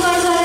快乐